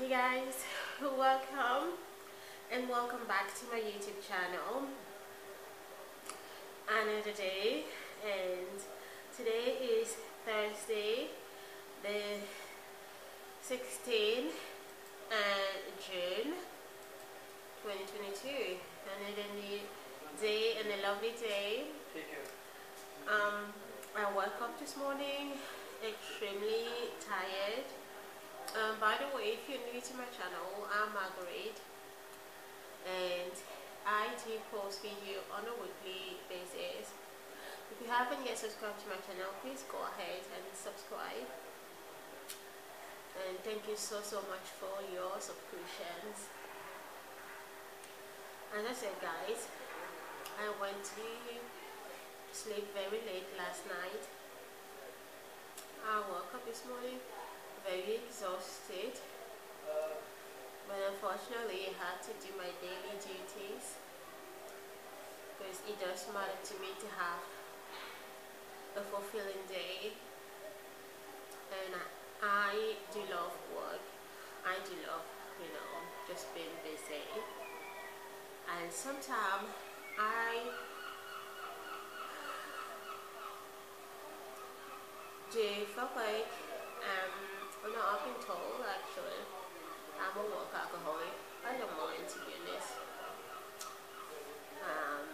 Hey guys, welcome and welcome back to my YouTube channel. Another day and today is Thursday the 16th and June 2022 another new day and a lovely day. Um, I woke up this morning extremely tired um, by the way if you're new to my channel I'm Margaret and I do post video on a weekly basis. If you haven't yet subscribed to my channel please go ahead and subscribe. And thank you so so much for your subscriptions. And as I said guys. I went to sleep very late last night. I woke up this morning very exhausted but unfortunately I had to do my daily duties because it does matter to me to have a fulfilling day and I, I do love work. I do love, you know, just being busy. And sometimes I do feel like, um, well, no, I've been told actually, I'm a work alcoholic. I don't mind to be honest. Um,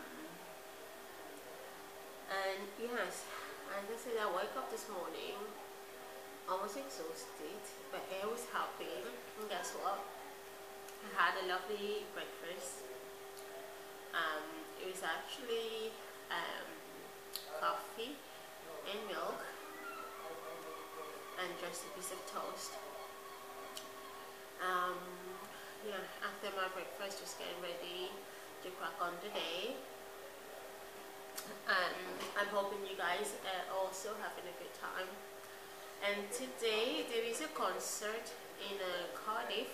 and yes, as I said, I woke up this morning I was exhausted, but I was happy. And guess what? I had a lovely breakfast. Um, it was actually um, coffee and milk and just a piece of toast. Um, yeah, after my breakfast, just getting ready to crack on the day. I'm hoping you guys are also having a good time and today there is a concert in uh, Cardiff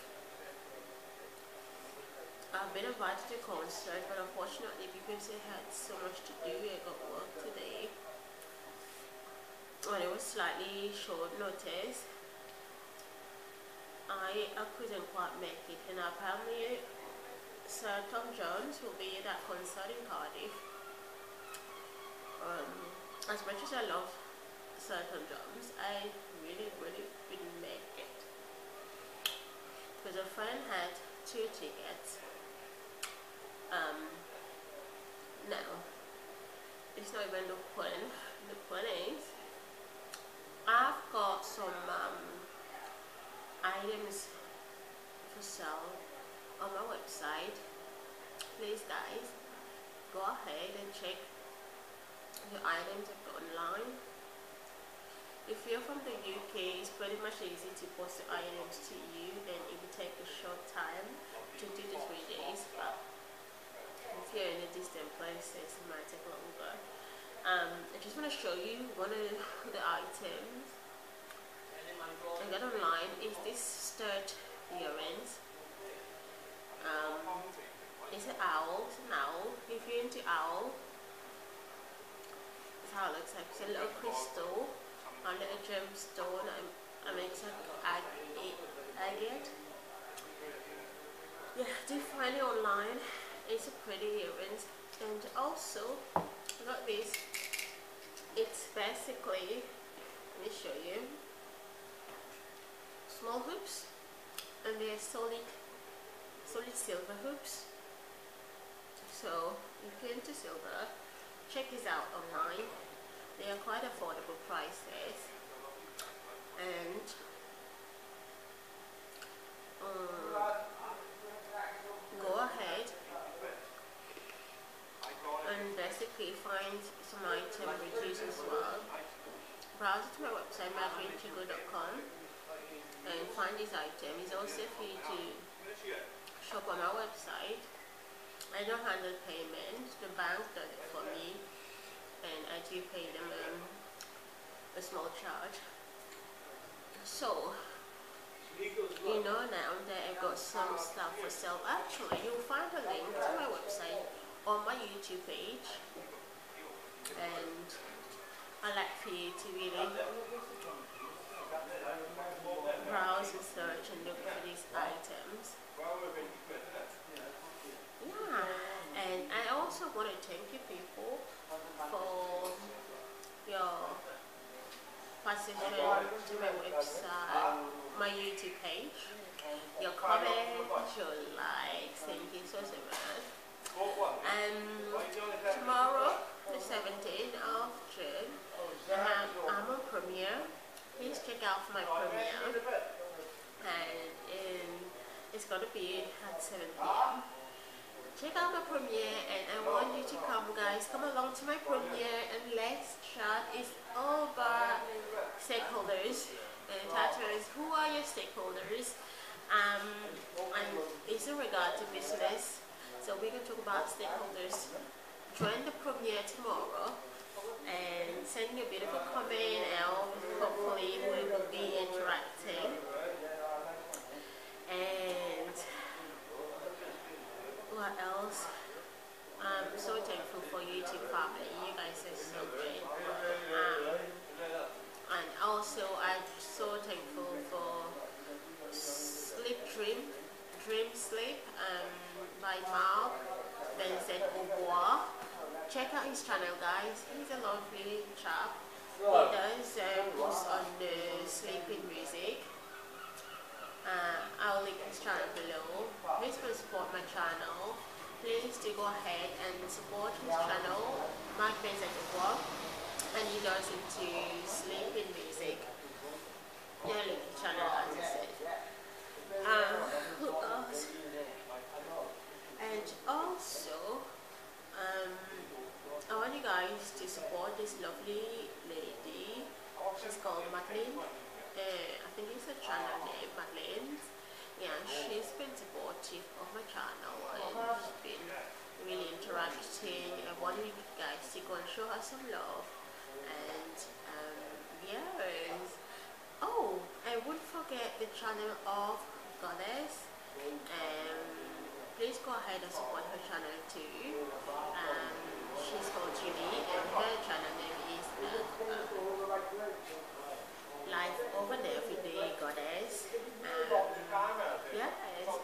I've been invited to concert but unfortunately because I had so much to do I got work today and it was slightly short notice I, I couldn't quite make it and apparently Sir Tom Jones will be at that concert in Cardiff um, as much as I love Sir Tom Jones, I really, really couldn't make it. Because a friend had two tickets. Um, now, it's not even the point. The point is, I've got some um, items for sale on my website. Please, guys, go ahead and check the items I've got online if you're from the UK, it's pretty much easy to post the items to you, and it will take a short time, to three days, but if you're in a distant place, it might take longer. Um, I just want to show you one of the items I got online is this stud earrings. Um, it's an owl, it's an owl. If you're into owl, that's how it looks like. It's a little crystal a gemstone I'm, I'm exactly agate yeah do find it online it's a pretty earrings and also I got this. It's basically let me show you. Small hoops and they're solid solid silver hoops. So if you're into silver. Check this out online. They are quite affordable prices. And um, go ahead basically find some item reviews as well. Browse to my website margaretchigo.com and find this item. It's also you to shop on my website. I don't handle payment. The bank does it for me and I do pay them um, a small charge. So, you know now that I've got some stuff for sale. Actually, you'll find a link to my website on my YouTube page and I like for you to really browse and search and look for these items. Yeah, and I also want to thank you people for your participation to my website, my YouTube page, your comments, your likes, thank you so, so much. And tomorrow, the 17th of June, I'm, I'm on premiere. Please check out my premiere. And um, it's gonna be at 7 p.m check out my premiere and I want you to come guys. Come along to my premiere and let's chat. It's all about stakeholders and chatters who are your stakeholders? Um, and it's in regard to business so we're going to talk about stakeholders join the premiere tomorrow and send me a a comment and hopefully we will be interacting and what else? I'm so thankful for YouTube family. You guys are so great. Um, and also, I'm so thankful for Sleep Dream, Dream Sleep um, by Mark Vincent Oboa. Check out his channel, guys. He's a lovely chap. He does um, post on the sleeping music. Uh, I'll link his channel below. Please support my channel. Please do go ahead and support his channel, Mark Vincent Oboa, and he goes into sleeping music. Yeah, link his channel as I said. Um, who else? And also, um, I want you guys to support this lovely lady. Uh, I think it's a channel name, Madeleine. Yeah, she's been supportive of my channel and she's been really interacting. I want you guys to go and show her some love. And um, yes. Oh, I wouldn't forget the channel of Goddess. Um, please go ahead and support her channel too. Um, she's called Julie and her channel name is uh, life over there every day, goddess. Um, yes,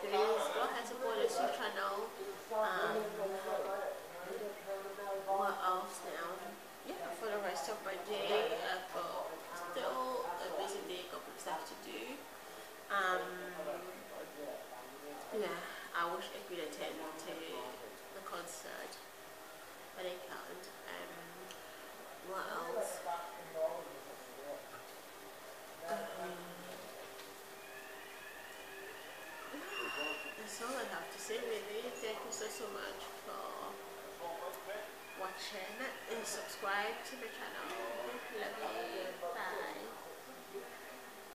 please go ahead and support this channel. Um, what else now? Yeah, for the rest of my day, I've got still a busy day, of stuff to do. Um, yeah, I wish I could attend to the concert, but I can't. Um, what else? That's all I have to say really. Thank you so so much for watching and subscribe to my channel. Love you. Bye.